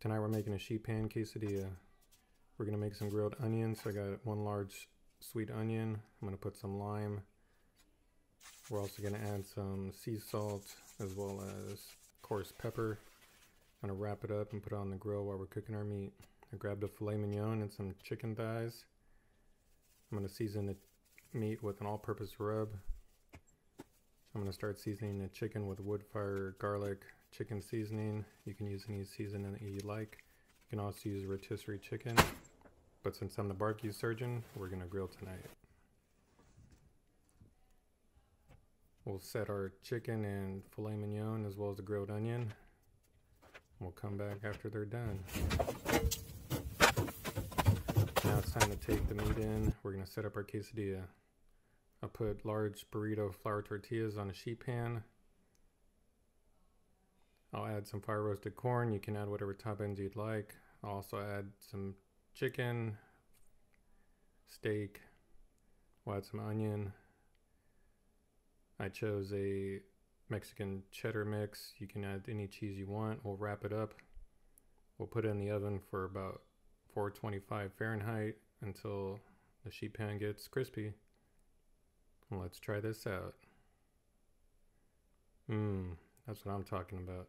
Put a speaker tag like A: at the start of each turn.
A: Tonight we're making a sheet pan quesadilla. We're gonna make some grilled onions. So I got one large sweet onion. I'm gonna put some lime. We're also gonna add some sea salt as well as coarse pepper. I'm gonna wrap it up and put it on the grill while we're cooking our meat. I grabbed a filet mignon and some chicken thighs. I'm gonna season the meat with an all-purpose rub. I'm gonna start seasoning the chicken with wood fire garlic chicken seasoning. You can use any seasoning that you like. You can also use rotisserie chicken. But since I'm the barbecue surgeon, we're gonna grill tonight. We'll set our chicken and filet mignon as well as the grilled onion. We'll come back after they're done. Now it's time to take the meat in. We're gonna set up our quesadilla. I put large burrito flour tortillas on a sheet pan. I'll add some fire roasted corn. You can add whatever toppings you'd like. I'll also add some chicken, steak. We'll add some onion. I chose a Mexican cheddar mix. You can add any cheese you want. We'll wrap it up. We'll put it in the oven for about 425 Fahrenheit until the sheet pan gets crispy. Let's try this out. Mmm, that's what I'm talking about.